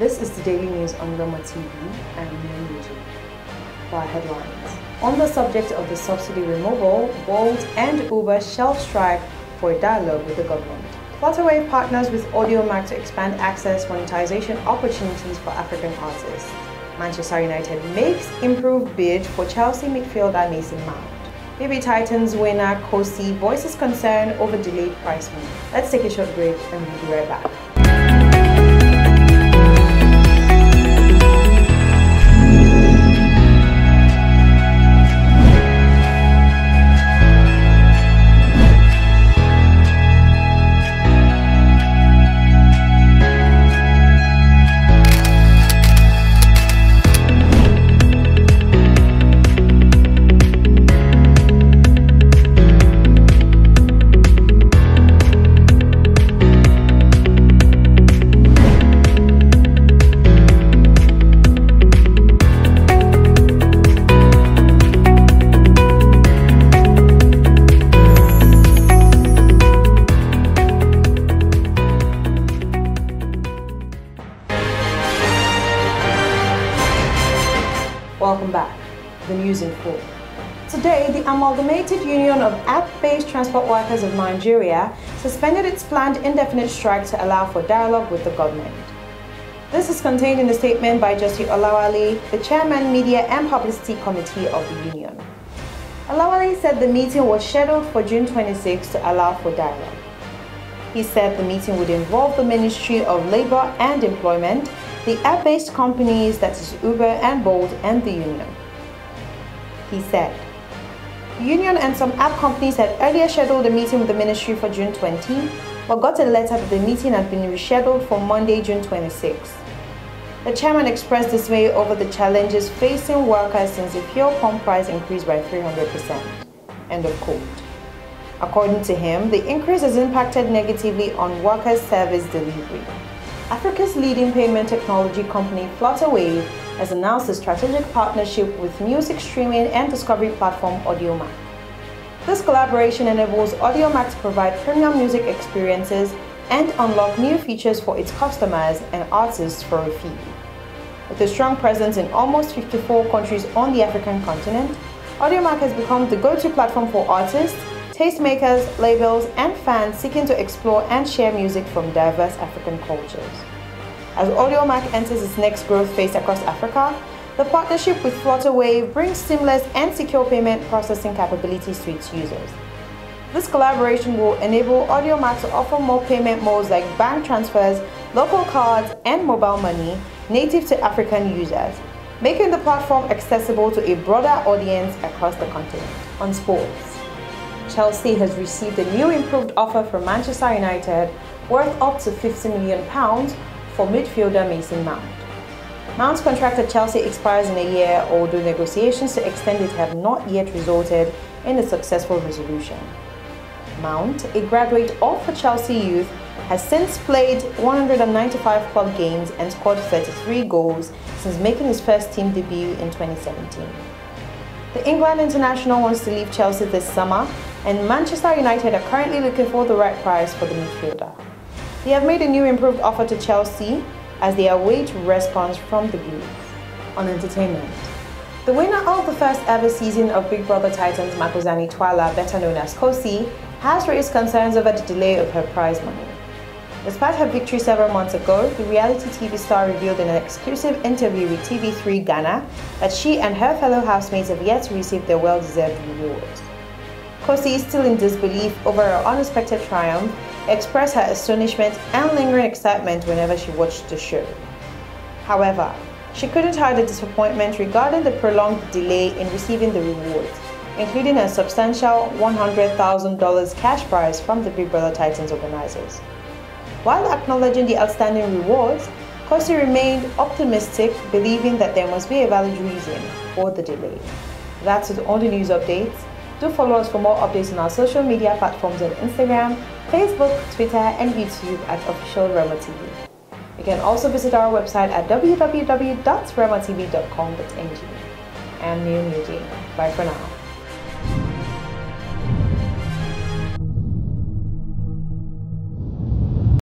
the daily news on Remo TV and. For our headlines. On the subject of the subsidy removal, Bolt and Uber shall strike for a dialogue with the government. Flutterwave partners with Audiomack to expand access monetization opportunities for African artists. Manchester United makes improved bid for Chelsea midfielder Mason Mount. BB Titans winner Khosi voices concern over delayed price move. Let's take a short break and we'll be right back. Welcome back. To the news in full. Today, the Amalgamated Union of App-Based Transport Workers of Nigeria suspended its planned indefinite strike to allow for dialogue with the government. This is contained in a statement by Justy Olawale, the Chairman, Media and Publicity Committee of the Union. Olawale said the meeting was scheduled for June 26 to allow for dialogue. He said the meeting would involve the Ministry of Labour and Employment the app-based companies that is Uber and Bolt and the union. He said, union and some app companies had earlier scheduled a meeting with the ministry for June 20, but got a letter that the meeting had been rescheduled for Monday, June 26. The chairman expressed dismay over the challenges facing workers since the fuel pump price increased by 300%. End of quote. According to him, the increase has impacted negatively on workers' service delivery. Africa's leading payment technology company Flutterwave has announced a strategic partnership with music streaming and discovery platform Audiomack. This collaboration enables Audiomack to provide premium music experiences and unlock new features for its customers and artists for a fee. With a strong presence in almost 54 countries on the African continent, Audiomack has become the go-to platform for artists, tastemakers, labels, and fans seeking to explore and share music from diverse African cultures. As Audiomack enters its next growth phase across Africa, the partnership with Flutterwave brings seamless and secure payment processing capabilities to its users. This collaboration will enable Audiomack to offer more payment modes like bank transfers, local cards, and mobile money native to African users, making the platform accessible to a broader audience across the continent. On sports, Chelsea has received a new improved offer from Manchester United worth up to £50 million for midfielder Mason Mount. Mount's contract at Chelsea expires in a year, although negotiations to extend it have not yet resulted in a successful resolution. Mount, a graduate of the Chelsea youth, has since played 195 club games and scored 33 goals since making his first team debut in 2017. The England international wants to leave Chelsea this summer and Manchester United are currently looking for the right price for the midfielder. They have made a new improved offer to Chelsea as they await response from the Blues. On entertainment, the winner of the first ever season of Big Brother Titans, Makozani Twala, better known as Khosi, has raised concerns over the delay of her prize money. Despite her victory several months ago, the reality TV star revealed in an exclusive interview with TV3 Ghana that she and her fellow housemates have yet to receive their well-deserved rewards. Is still in disbelief over her unexpected triumph, expressed her astonishment and lingering excitement whenever she watched the show. However, she couldn't hide the disappointment regarding the prolonged delay in receiving the reward, including a substantial $100,000 cash prize from the Big Brother Titans organizers. While acknowledging the outstanding rewards, Khosi remained optimistic, believing that there must be a valid reason for the delay. That's the news updates. Do follow us for more updates on our social media platforms on Instagram, Facebook, Twitter, and YouTube at Official Remo TV. You can also visit our website at www.remotv.com.ng. I'm Neil Muji. Bye for now.